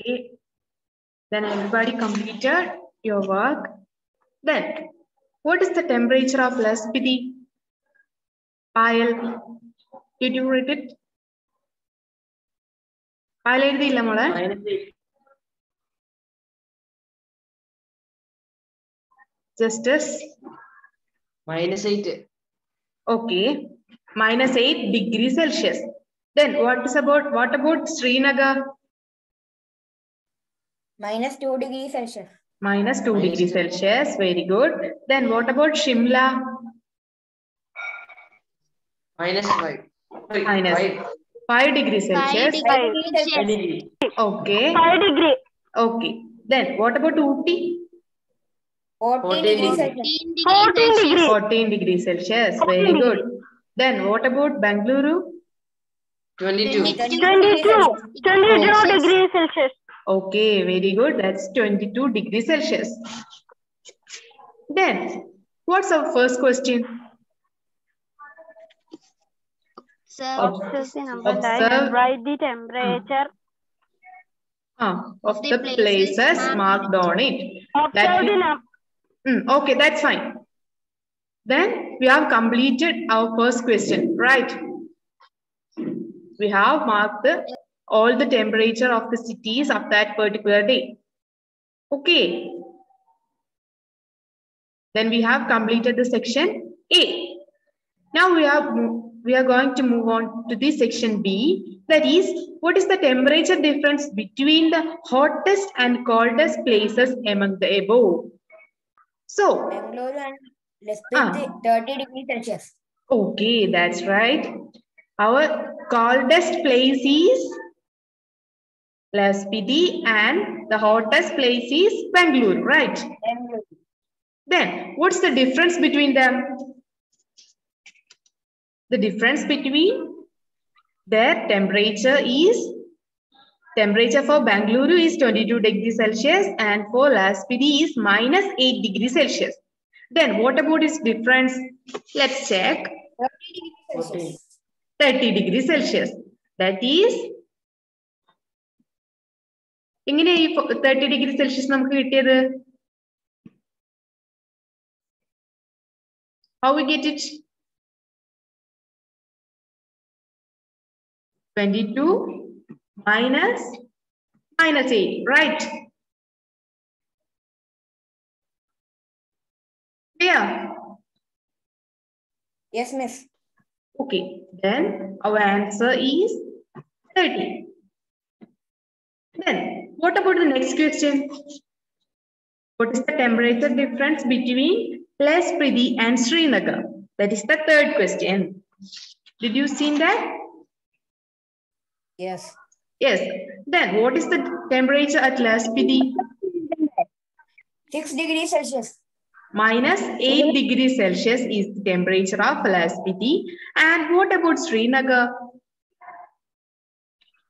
Okay. Then everybody completed your work. Then, what is the temperature of lespidi pile? Did you read it? Pile edhi illa மோல? Just as? Minus 8. Okay. Minus 8 degree Celsius. Then what is about, what about Srinagar? Minus 2 degree Celsius. Minus 2 degree Celsius. Very good. Then what about Shimla? Minus 5. Minus 5. 5 degree Celsius. 5 degree Celsius. Okay. 5 degree. Okay. Then what about Ooty? 14 degree Celsius. 14 degree. 14 degree Celsius. Very good. Then what about Bangalore? 22. 22. 22 degree Celsius. Okay, very good. That's 22 degrees Celsius. Then, what's our first question? Observe the number Observe. write the temperature. Ah, of the places marked on it. Observe the we- num- Hmm, okay, that's fine. Then we have completed our first question, right? We have marked the, all the temperature of the cities of that particular day. Okay. Then we have completed the section A. Now we have mo- we are going to move on to the section B. That is, what is the temperature difference between the hottest and coldest places among the above? So, Bangalore and Laspiti, ah. 30 degrees Celsius. okay, that's right. Our coldest place is Laspiti and the hottest place is Bangalore, right? Bangalore. Then, what's the difference between them? The difference between their temperature is temperature for Bangalore is 22 degrees Celsius and for Laspiti is minus 8 degrees Celsius. Then, what about its difference? Let's check. 30 degrees Celsius. 30 degrees Celsius. That is എങ്ങനെ ഈ thirty degree Celsius നമുക്ക് കിട്ടിയത് how we get it twenty two minus minus eight right Yes, miss. Okay, then our answer is 30. Then, what about the next question? What is the temperature difference between Place Pridi and Srinagar? That is the third question. Did you see that? Yes. Yes. Then what is the temperature at Place Pridi? 6 degrees Celsius. Minus 8 degrees Celsius is the temperature of Laspiti. And what about Srinagar?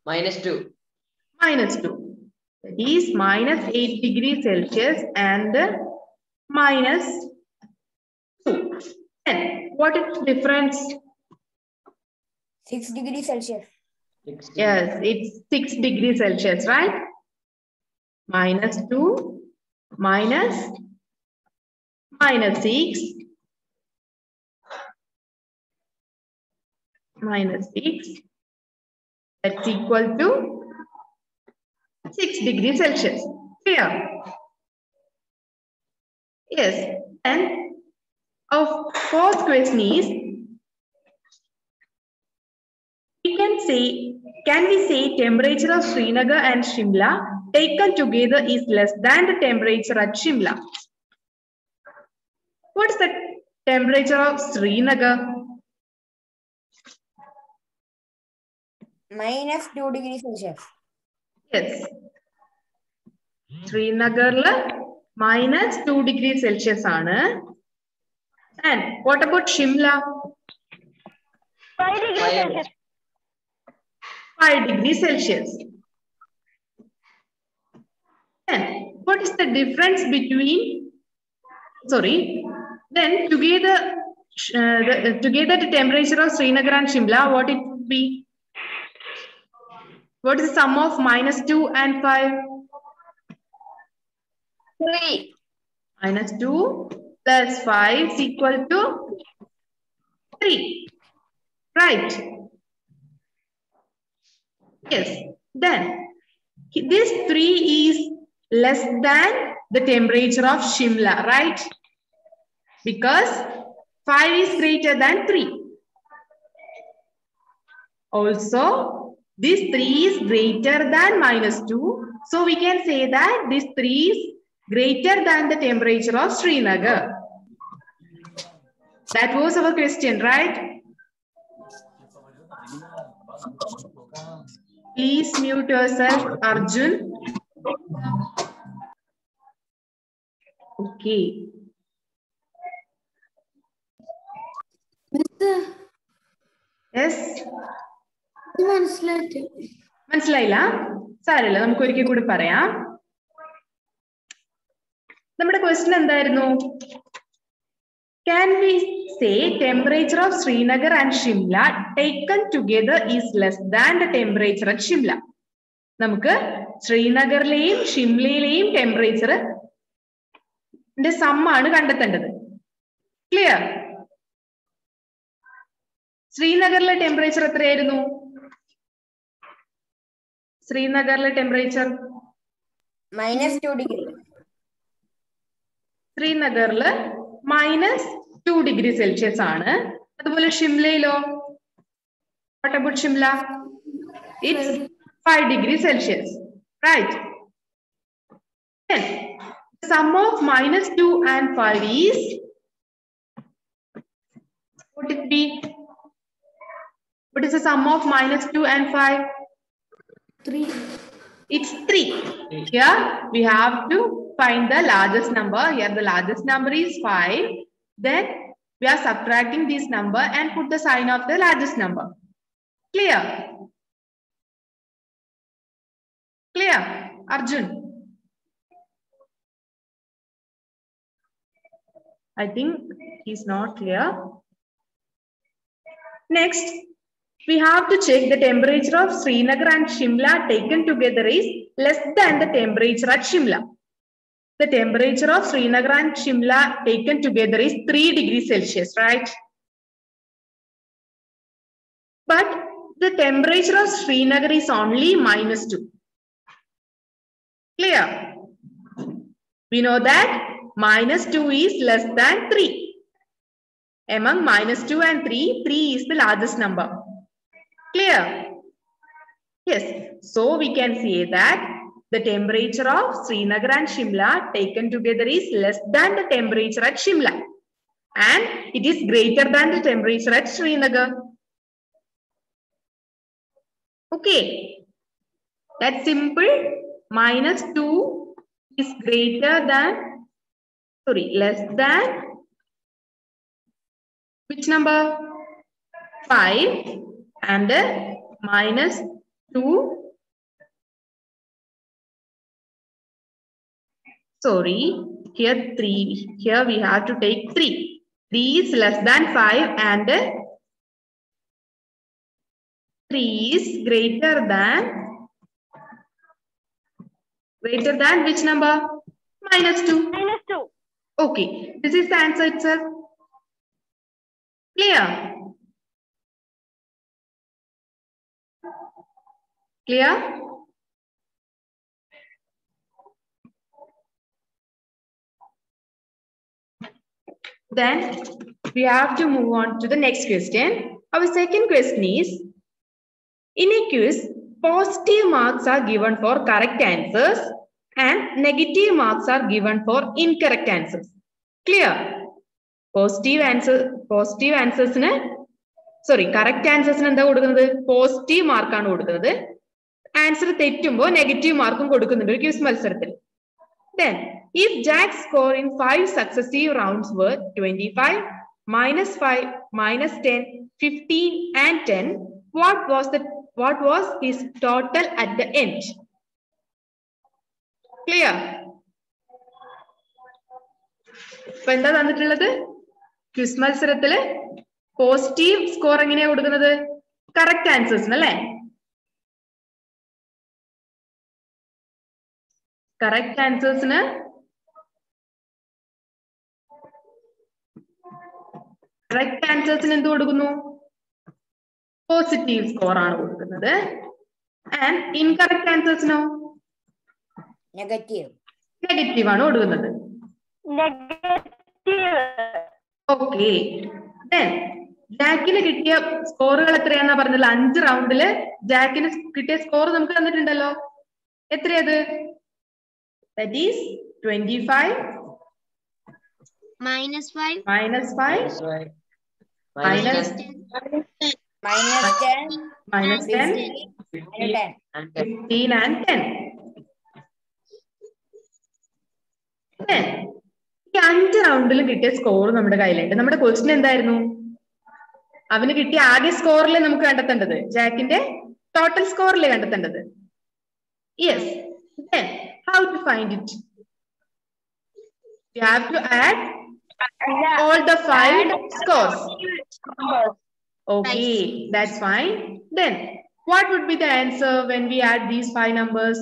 Minus 2. Minus 2. That is minus 8 degrees Celsius and minus 2. Then what is the difference? 6 degrees Celsius. Yes, it's 6 degrees Celsius, right? Minus 2, minus, minus 6, minus 6. That's equal to 6 degrees Celsius. Clear? Yes. And our fourth question is, we can say, can we say temperature of Srinagar and Shimla taken together is less than the temperature at Shimla? What's the temperature of Srinagar? Minus 2 degrees Celsius. Yes. ശ്രീനഗറില് minus two degree Celsius ആണ് and what about Shimla Five degree Five. Celsius. Five degree Celsius Then what is the difference between sorry then together uh, the, together the temperature of Srinagar and Shimla what it would be What is the sum of minus 2 and 5? Three. Minus 2 plus 5 is equal to 3. Right. Yes. Then this 3 is less than the temperature of Shimla, right? Because 5 is greater than 3. Also, this 3 is greater than minus 2. So we can say that this 3 is greater than the temperature of Srinagar. That was our question, right? Please mute yourself, Arjun. Okay. Yes. മനസ്സിലായില്ല? സാരല്ല നമുക്ക് ഒരിക്കൽ കൂടി പറയാം. നമ്മുടെ question എന്തായിരുന്നു? Can we say temperature of Srinagar and Shimla taken together is less than the temperature at Shimla നമുക്ക് ശ്രീനഗറിലെയും ഷിംലയിലെയും ടെമ്പറേച്ചർ സമ്മാണ് കണ്ടെത്തേണ്ടത്. ക്ലിയർ ശ്രീനഗറിലെ ടെമ്പറേച്ചർ എത്രയായിരുന്നു? ശ്രീനഗറിലെ ടെമ്പറേച്ചർ മൈനസ് ടു ഡിഗ്രി ശ്രീനഗറിൽ മൈനസ് ടു ഡിഗ്രി സെൽഷ്യസ് ആണ്. അതുപോലെ ഷിംലയിലോ? What about Shimla? It's five degree Celsius right sum of minus two and five is would it be? What is the sum of minus 2 and 5 three It's 3. Here we have to find the largest number. Here the largest number is 5. Then we are subtracting this number and put the sign of the largest number. Clear? Clear? Arjun? I think he's not clear. Next, we have to check the temperature of Srinagar and Shimla taken together is less than the temperature at Shimla. The temperature of Srinagar and Shimla taken together is 3 degrees Celsius, right? But the temperature of Srinagar is only minus 2. Clear? We know that minus 2 is less than 3. Among minus 2 and 3, 3 is the largest number. Clear? Yes. So we can say that the temperature of Srinagar and Shimla taken together is less than the temperature at Shimla. And it is greater than the temperature at Srinagar. Okay. That's simple. Minus 2 is greater than, sorry, less than which number? 5 and minus 2 sorry here 3 here we have to take 3 3 is less than 5 and uh, 3 is greater than greater than which number? Minus 2 Minus 2. okay this is the answer itself. Clear Clear? Then we have to move on to the next question. Our second question is, in a quiz, positive marks are given for correct answers and negative marks are given for incorrect answers. Clear? Positive answer positive ആൻസേഴ്സിന് sorry correct ആൻസേഴ്സിന് എന്താ കൊടുക്കുന്നത് positive മാർക്കാണ് കൊടുക്കുന്നത് answer തെറ്റുമ്പോൾ negative മാർക്കും കൊടുക്കുന്നുണ്ട്. ഒരു quiz മത്സരത്തിൽ. Then if Jack score in five successive rounds where twenty five minus five minus ten fifteen and ten what was the what was his total at the end clear ഇപ്പൊ എന്താ തന്നിട്ടുള്ളത്? Quiz മത്സരത്തിൽ positive score എങ്ങനെയാ കൊടുക്കുന്നത്? Correct answers അല്ലേ? Correct ആൻസേഴ്സിന് correct ആൻസേഴ്സിന് എന്ത് കൊടുക്കുന്നു? പോസിറ്റീവ് സ്കോർ ആണ് കൊടുക്കുന്നത്. ആൻഡ് ഇൻകറക്റ്റ് ആൻസേഴ്സിനോ നെഗറ്റീവ് നെഗറ്റീവ് ആണ് കൊടുക്കുന്നത്. ഓക്കെ ജാക്കിന് കിട്ടിയ സ്കോറുകൾ എത്രയാന്നാ പറഞ്ഞത്? അഞ്ച് റൗണ്ടിൽ ജാക്കിന് കിട്ടിയ സ്കോർ നമുക്ക് തന്നിട്ടുണ്ടല്ലോ. എത്രയത് is twenty five minus five minus five Minus Minus 10, minus 10 15, and 10. Fifteen and ten ഈ അഞ്ച് റൗണ്ടിലും കിട്ടിയ സ്കോർ നമ്മുടെ കയ്യിലുണ്ട്. നമ്മുടെ ക്വസ്റ്റ്യൻ എന്തായിരുന്നു? അവന് കിട്ടിയ ആദ്യ സ്കോറിൽ നമുക്ക് കണ്ടെത്തേണ്ടത്? ജാക്കിന്റെ ടോട്ടൽ സ്കോറിൽ കണ്ടെത്തേണ്ടത്? Yes how to find it. You have to add all the five scores. Okay, that's fine. Then, what would be the answer when we add these five numbers?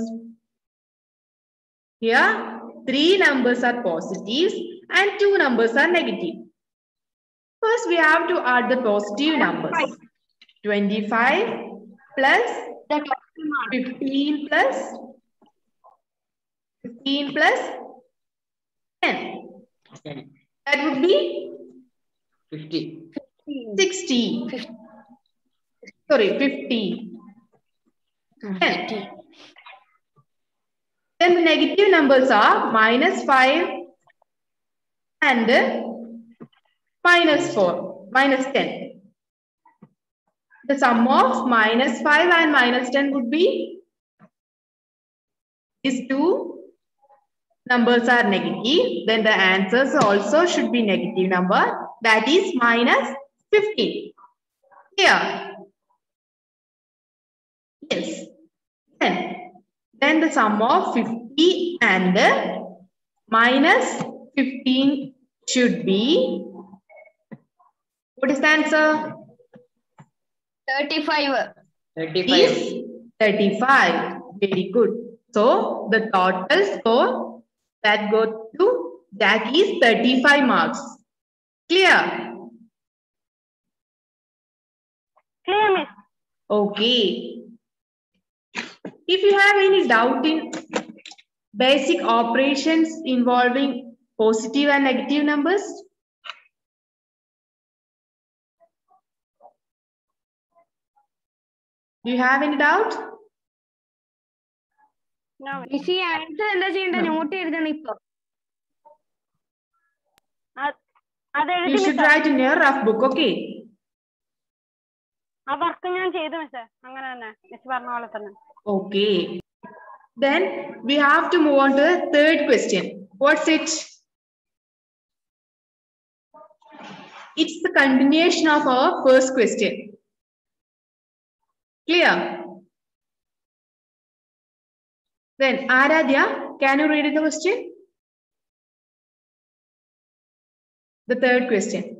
Here, three numbers are positives and two numbers are negative. First, we have to add the positive numbers. 25 plus 15 plus 15 plus 10 10, that would be 50, 60 sorry 50 10 then the negative numbers are minus 5 and minus 4 minus 10 the sum of minus 5 and minus 10 would be these two numbers are negative, then the answers also should be negative number. That is minus 15. Here. Yes. Then, then the sum of 50 and minus 15 should be, what is the answer? 35. 35. Is 35. Very good. So, the total score that go to, that is 35 marks. Clear? Clear, miss. Okay. If you have any doubt in basic operations involving positive and negative numbers, do you have any doubt? Miss ഈ answer എന്താ ചെയ്യണ്ടേ? Not എഴുതണം ഇപ്പൊ. You should write in your book, okay? ആ work ഞാൻ ചെയ്തു miss അങ്ങനെ തന്നെ. മിസ് പറഞ്ഞ പോലെ തന്നെ. Okay then we have to move on to the third question what's it it's the continuation of our first question clear Then Aradhya, can you read the question? The third question.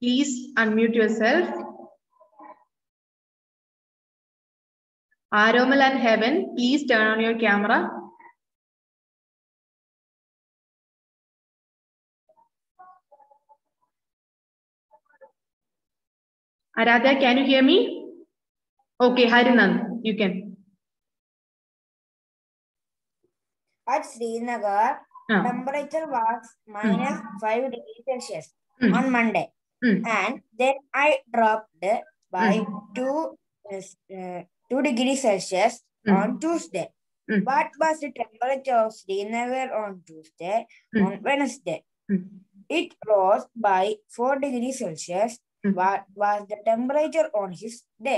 Please unmute yourself. Aromal and Heaven, please turn on your camera. Aradhya, can you hear me? Okay, Harinan, you can. At Srinagar, Ah, temperature was minus 5 degrees Celsius Hmm. on Monday. Hmm. And then I dropped by 2, uh, 2 degrees Celsius Hmm. on Tuesday. Hmm. What was the temperature of Srinagar on Tuesday? Hmm. On Wednesday, Hmm. it rose by 4 degrees Celsius. What was the temperature on his day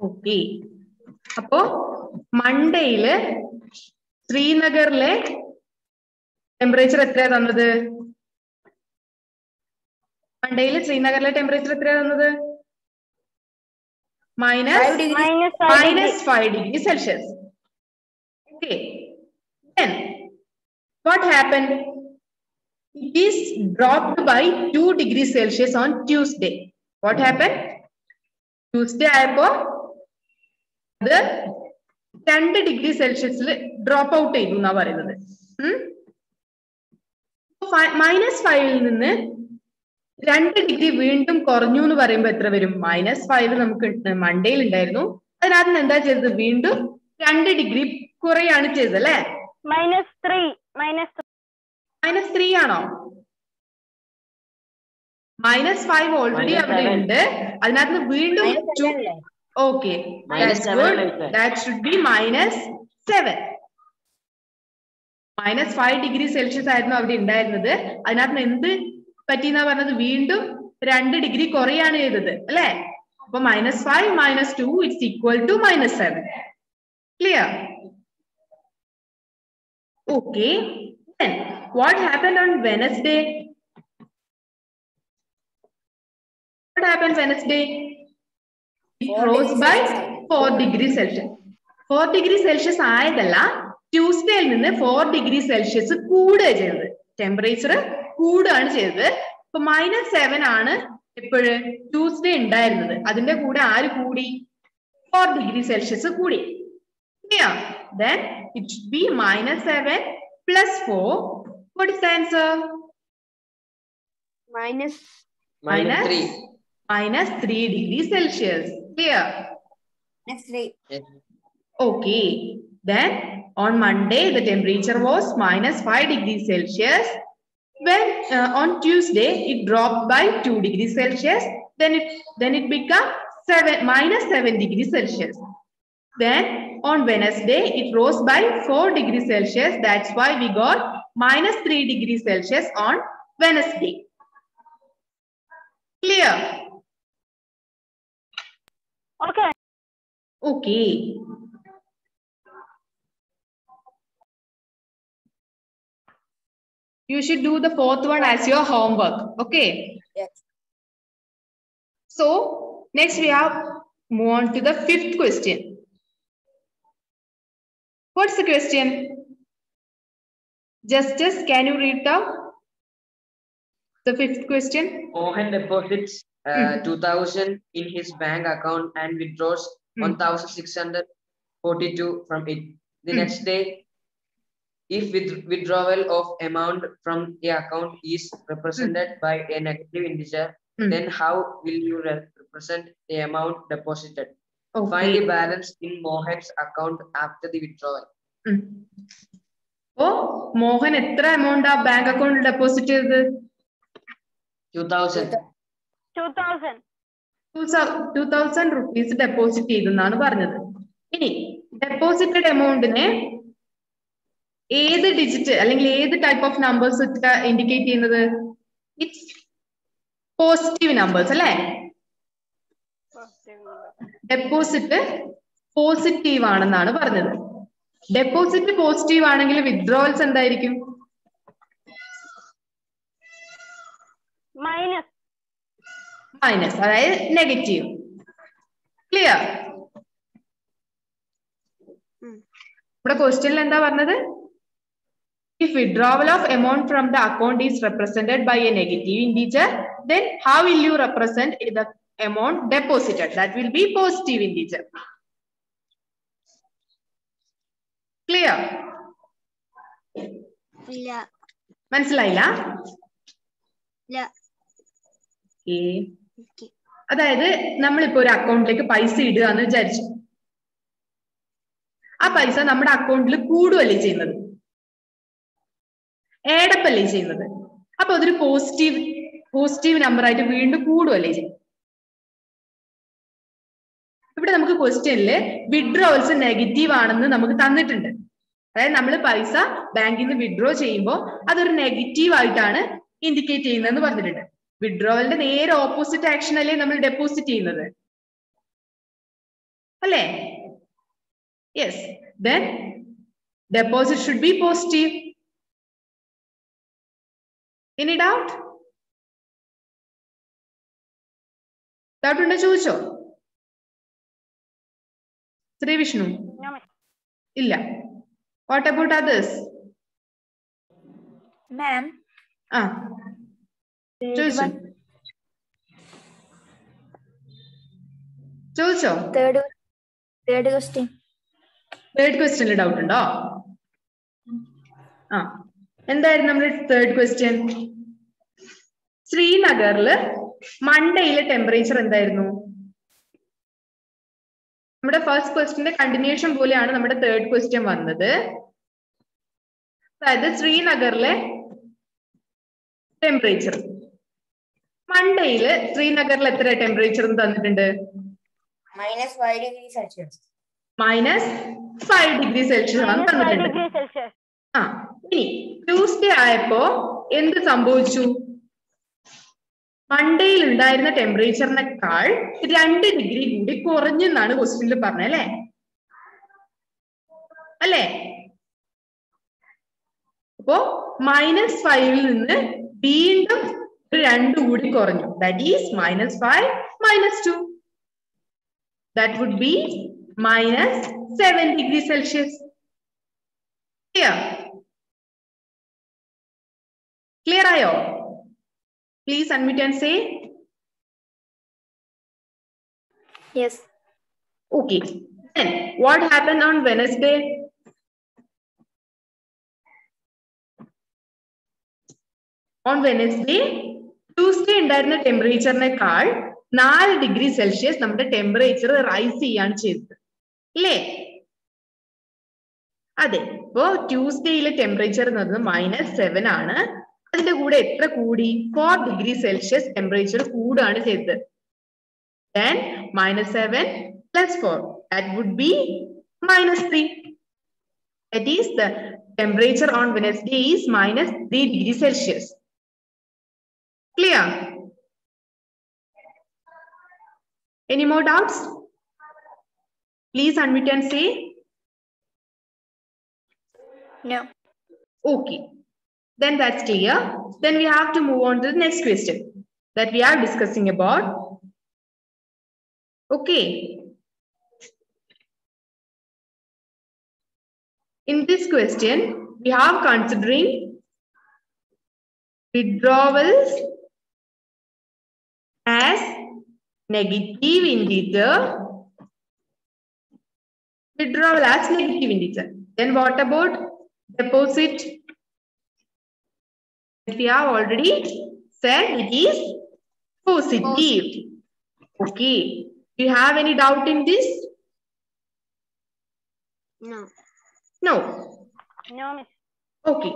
okay. അപ്പോ മൺഡേയിൽ ശ്രീനഗറിലെ temperature എത്രയാ തന്നത്? മൺഡേയിൽ ശ്രീനഗറിലെ temperature എത്രയാ തന്നത്? Minus minus five degree Celsius okay what happen It is dropped by 2 degrees Celsius on Tuesday. What happened? Tuesday ആയപ്പോ അത് രണ്ട് ഡിഗ്രി സെൽഷ്യസിൽ ഡ്രോപ്പ് ഔട്ട് ചെയ്തു എന്നാ പറയുന്നത്. മൈനസ് ഫൈവിൽ നിന്ന് രണ്ട് ഡിഗ്രി വീണ്ടും കുറഞ്ഞു എന്ന് പറയുമ്പോ എത്ര വരും? മൈനസ് ഫൈവ് നമുക്ക് മണ്ടയിൽ ഉണ്ടായിരുന്നു. അതിനകത്ത് എന്താ ചെയ്തത്? വീണ്ടും രണ്ട് ഡിഗ്രി കുറയാണ് ചെയ്തത് അല്ലെ? Minus three minus minus three ആണോ? മൈനസ് ഫൈവ് ഓൾറെഡി അവിടെ ഉണ്ട്. അതിനകത്ത് വീണ്ടും okay? That should be minus seven minus five degree Celsius ആയിരുന്നു അവിടെ ഉണ്ടായിരുന്നത്. അതിനകത്ത് എന്ത് എന്ത് പറ്റിയെന്നാ പറഞ്ഞത്? വീണ്ടും രണ്ട് ഡിഗ്രി കുറയാണ് ചെയ്തത്. അല്ലെ? അപ്പൊ minus five minus two it's equal to minus seven clear okay what happened on Wednesday? What happened Wednesday? It rose by 4 degree Celsius. 4 degree Celsius ആയതല്ല ട്യൂസ്ഡേയിൽ നിന്ന് 4 ഡിഗ്രി സെൽഷ്യസ് കൂടുക ചെയ്തത്. ടെമ്പറേച്ചർ കൂടുകയാണ് ചെയ്തത്. ഇപ്പൊ മൈനസ് സെവൻ ആണ് എപ്പോഴ്? ട്യൂസ്ഡേ ഉണ്ടായിരുന്നത്. അതിന്റെ കൂടെ ആര് കൂടി? ഫോർ ഡിഗ്രി സെൽഷ്യസ് കൂടി. Then it be minus seven plus 4. What is the answer? Minus. Minus 3. Minus 3 degrees Celsius. Clear? Yes, 3. Okay. Then on Monday, the temperature was minus 5 degrees Celsius. When uh, on Tuesday, it dropped by 2 degrees Celsius. Then it, then it became 7, minus 7 degrees Celsius. Then on Wednesday, it rose by 4 degrees Celsius. That's why we got minus 3 degrees Celsius on Wednesday. Clear? Okay. Okay. You should do the fourth one as your homework. Okay. Yes. So next we have move on to the fifth question. What's the question? Justice, can you read out the fifth question? Mohan deposits uh, Mm. 2000 in his bank account and withdraws Mm. 1642 from it. The Mm. next day, if with withdrawal of amount from the account is represented by a negative integer, then how will you re- represent the amount deposited? Find Okay. the balance in Mohan's account after the withdrawal. അപ്പോ മോഹൻ എത്ര amount ആ bank അക്കൗണ്ടിൽ deposit ചെയ്തത് 2000. Two thousand two thousand rupees deposit ചെയ്തെന്നാണ് പറഞ്ഞത് ഇനി deposited എമൗണ്ടിനെ ഏത് digit അല്ലെങ്കിൽ ഏത് ടൈപ്പ് ഓഫ് നമ്പേഴ്സ് ഇൻഡിക്കേറ്റ് ചെയ്യുന്നത് ഇറ്റ്സ് പോസിറ്റീവ് നമ്പേഴ്സ് അല്ലെ ഡെപ്പോസിറ്റ് പോസിറ്റീവ് ആണെന്നാണ് പറഞ്ഞത്. ഡെപ്പോസിറ്റ് പോസിറ്റീവ് ആണെങ്കിൽ വിഡ്രോൾസ് എന്തായിരിക്കും? മൈനസ് മൈനസ് അതായത് നെഗറ്റീവ് ക്ലിയർ ഇവിടെ ക്വസ്റ്റ്യനിൽ എന്താ പറഞ്ഞത്? If withdrawal of amount from the account is represented by a negative integer then how will you represent ഇത് amount deposited? That will be positive integer. Clear? Yeah. മനസ്സിലായില്ല Yeah. Okay. അതായത് നമ്മളിപ്പോ ഒരു അക്കൗണ്ടിലേക്ക് പൈസ ഇടുക എന്ന് വിചാരിച്ചു ആ പൈസ നമ്മുടെ അക്കൗണ്ടിൽ കൂടുകയല്ലേ ചെയ്യുന്നത് ഏടപ്പല്ലേ ചെയ്യുന്നത് അപ്പൊ അതൊരു പോസിറ്റീവ് പോസിറ്റീവ് നമ്പർ ആയിട്ട് വീണ്ടും കൂടുകയല്ലേ ചെയ്യും ക്വസ്റ്റ്യനിൽ വിഡ്രോവൽസ് നെഗറ്റീവ് ആണെന്ന് നമുക്ക് തന്നിട്ടുണ്ട്. അതായത് നമ്മൾ പൈസ ബാങ്കിൽ നിന്ന് വിഡ്രോ ചെയ്യുമ്പോൾ അതൊരു നെഗറ്റീവ് ആയിട്ടാണ് ഇൻഡിക്കേറ്റ് ചെയ്യുന്നതെന്ന് പറഞ്ഞിട്ടുണ്ട്. വിഡ്രോവലിന്റെ നേരെ ഓപ്പോസിറ്റ് ആക്ഷൻ അല്ലേ നമ്മൾ ഡെപ്പോസിറ്റ് ചെയ്യുന്നത്? അല്ലേ? Yes then deposit should be positive any doubt doubt ഉണ്ടോ ചോദിച്ചോ? ശ്രീ വിഷ്ണു. ഇല്ല. വാട്ട് അബൌട്ട് അതേഴ്സ് മാം ആ. ചോദിച്ചോ. ചോദിച്ചോ. തേർഡ് തേർഡ് ക്വസ്റ്റ്യൻ തേർഡ് ക്വസ്റ്റ്യനിൽ ഡൗട്ട് ഉണ്ടോ? ആ. എന്തായിരുന്നു നമ്മുടെ തേർഡ് ക്വസ്റ്റ്യൻ ശ്രീനഗറിൽ മൺഡേയിലെ ടെമ്പറേച്ചർ എന്തായിരുന്നു? നമ്മുടെ ഫസ്റ്റ് ക്വസ്റ്റിന്റെ കണ്ടിന്യൂഷൻ പോലെയാണ് നമ്മുടെ തേർഡ് ക്വസ്റ്റ്യൻ വന്നത്. അതായത് ശ്രീനഗറിലെ ടെമ്പറേച്ചർ മൺഡേയിൽ ശ്രീനഗറിൽ എത്ര ടെമ്പറേച്ചർ തന്നിട്ടുണ്ട്? Minus five degree Celsius minus five degree Celsius ആണ് തന്നിട്ടുണ്ട്. ആ ഇനി ട്യൂസ്ഡേ ആയപ്പോ എന്ത് സംഭവിച്ചു? മൺഡേയിൽ ഉണ്ടായിരുന്ന ടെമ്പറേച്ചറിനേക്കാൾ രണ്ട് ഡിഗ്രി കൂടി കുറഞ്ഞെന്നാണ് ക്വസ്റ്റ്യനിൽ പറഞ്ഞത് അല്ലേ? അല്ലേ? അപ്പോ മൈനസ് ഫൈവിൽ നിന്ന് വീണ്ടും രണ്ട് കൂടി കുറഞ്ഞു. That is minus five minus two that would be minus seven degree Celsius clear clear ആയോ? Please unmute and say. Yes. Okay. Then what happened on Wednesday? On Wednesday, Tuesday ഉണ്ടായിരുന്ന ടെമ്പറേച്ചറിനേക്കാൾ നാല് ഡിഗ്രി സെൽഷ്യസ് നമ്മുടെ temperature rise ചെയ്യാണ് ചെയ്തത് അല്ലേ അതെ ഇപ്പോ ട്യൂസ്ഡേയിലെ ടെമ്പറേച്ചർ എന്ന് പറയുന്നത് മൈനസ് സെവൻ ആണ് അതിന്റെ കൂടെ എത്ര കൂടി ഫോർ ഡിഗ്രി സെൽഷ്യസ് ടെമ്പറേച്ചർ കൂടുകയാണ് ചെയ്തത് then minus 7 plus 4 that would be minus 3 that is the temperature on wednesday is minus 3 degree celsius clear any more doubts please unmute and say no Okay. Then that's clear. Then we have to move on to the next question that we are discussing about. Okay. In this question, we have considering withdrawals as negative integer. Withdrawal as negative integer. Then what about deposit? we have already said it is positive. Okay. Do you have any doubt in this? No. No. No, miss. Okay.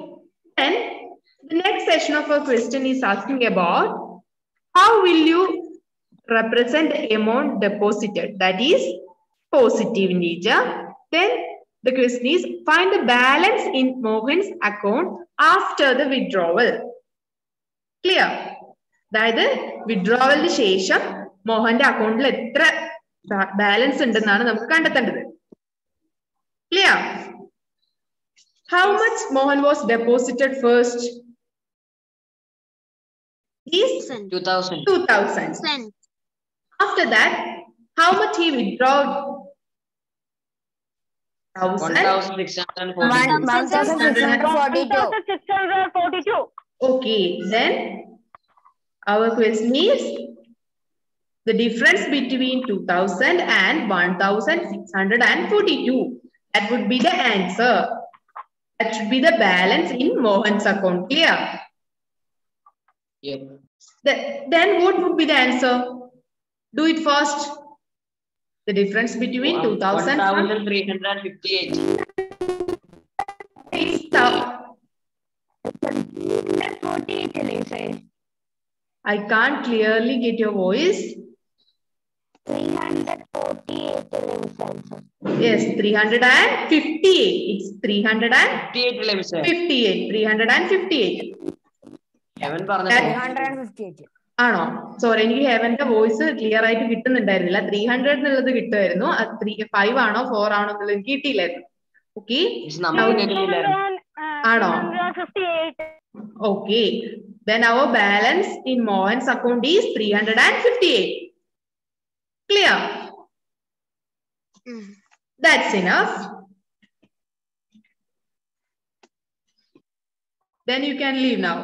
Then the next session of our question is asking about how will you represent the amount deposited that is positive integer. Then the question is find the balance in Mohan's account after the withdrawal. Clear? അതായത് വിഡ്രോവലിന് ശേഷം മോഹന്റെ അക്കൗണ്ടിൽ എത്ര balance ഉണ്ടെന്നാണ് നമുക്ക് കണ്ടെത്തേണ്ടത് clear How much Mohan was deposited first? Is 2000. 2000. After that, how much he withdrawed? 1642. Okay, then our question is the difference between 2000 and 1642. That would be the answer. That should be the balance in Mohan's account. Clear? Yeah. The, then what would be the answer? Do it first. The difference between wow, 2000 1358. I can't clearly get your voice. 348 Yes, 358. It's 358 11, 58. 358. 358. 358. ആണോ? Sorry എനിക്ക് haven't voice clear ആയിട്ട് കിട്ടുന്നുണ്ടായിരുന്നില്ല. Three hundred എന്നുള്ളത് കിട്ടുമായിരുന്നു. Three five ആണോ four ആണോ എന്നുള്ളത് എനിക്ക് കിട്ടിയില്ലായിരുന്നു. ഓക്കെ ആണോ? Okay then our balance in Mohan's account is three hundred and fifty eight clear that's enough then you can leave now.